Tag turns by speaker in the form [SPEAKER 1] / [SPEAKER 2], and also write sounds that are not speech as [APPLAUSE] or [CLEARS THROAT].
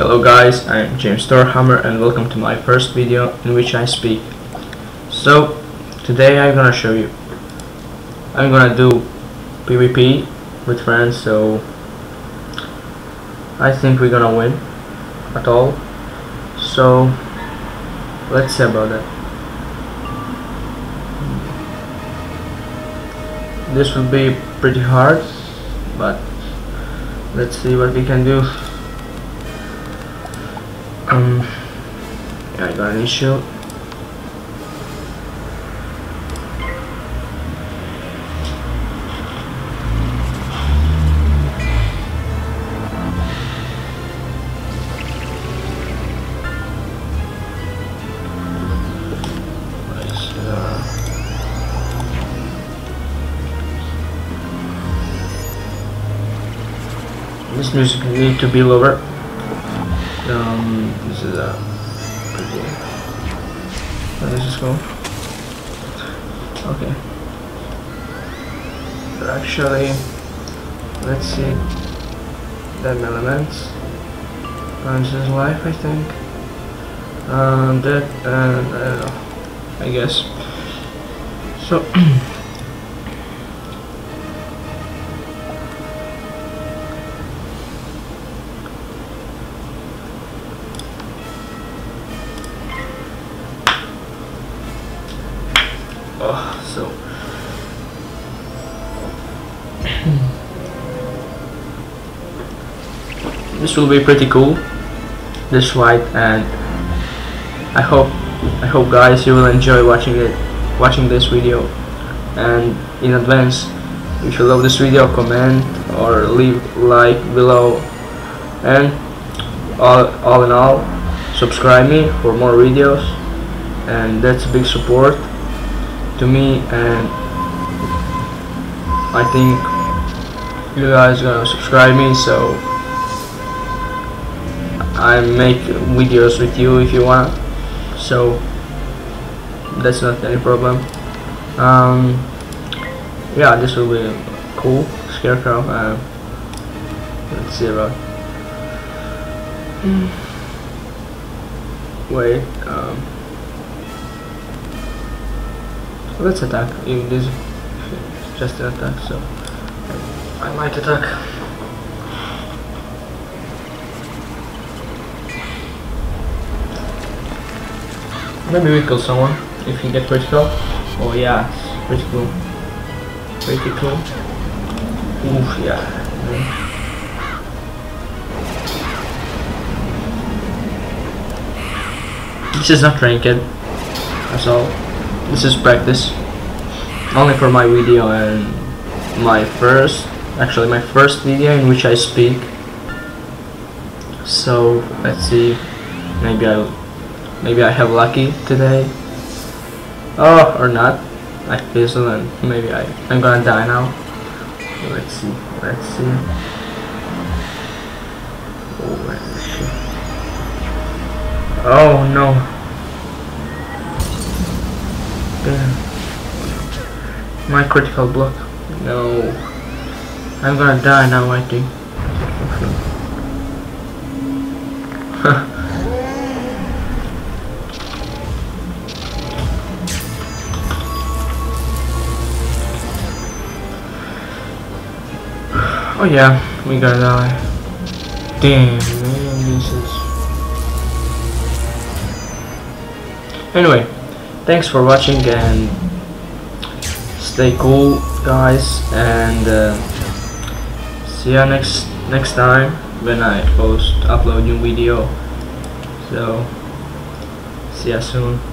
[SPEAKER 1] Hello guys, I'm James Stormhammer and welcome to my first video in which I speak. So, today I'm gonna show you. I'm gonna do PvP with friends, so I think we're gonna win at all. So, let's see about that. This will be pretty hard, but let's see what we can do. Yeah, got an issue. Nice, uh, This music need to be lower. Um, this is a does this go? Okay. Actually, let's see. Dead elements. Is life, I think. Um, that and I don't know. I guess. So. [CLEARS THROAT] so this will be pretty cool. This fight, and I hope I hope guys you will enjoy watching it, watching this video. And in advance, if you love this video, comment or leave like below. And all all in all, subscribe me for more videos, and that's a big support to me and I think you guys gonna subscribe me so I make videos with you if you want. So that's not any problem. Um, yeah this will be cool scarecrow uh, let's see about wait um, let's attack. If this is just an attack so. I might attack. Maybe we kill someone if he get critical. Oh yeah it's pretty cool pretty cool Oof, yeah. This is not ranked that's all this is practice. Only for my video and my first actually my first video in which I speak. So let's see. Maybe I maybe I have lucky today. Oh or not. I fizzle and maybe I I'm gonna die now. Let's see let's see. Oh, oh no My critical block. No. I'm gonna die now, I think. [LAUGHS] oh yeah, we gotta die. Damn, man, this is... Anyway, thanks for watching and stay cool guys and uh, see you next next time when I post upload new video. So see ya soon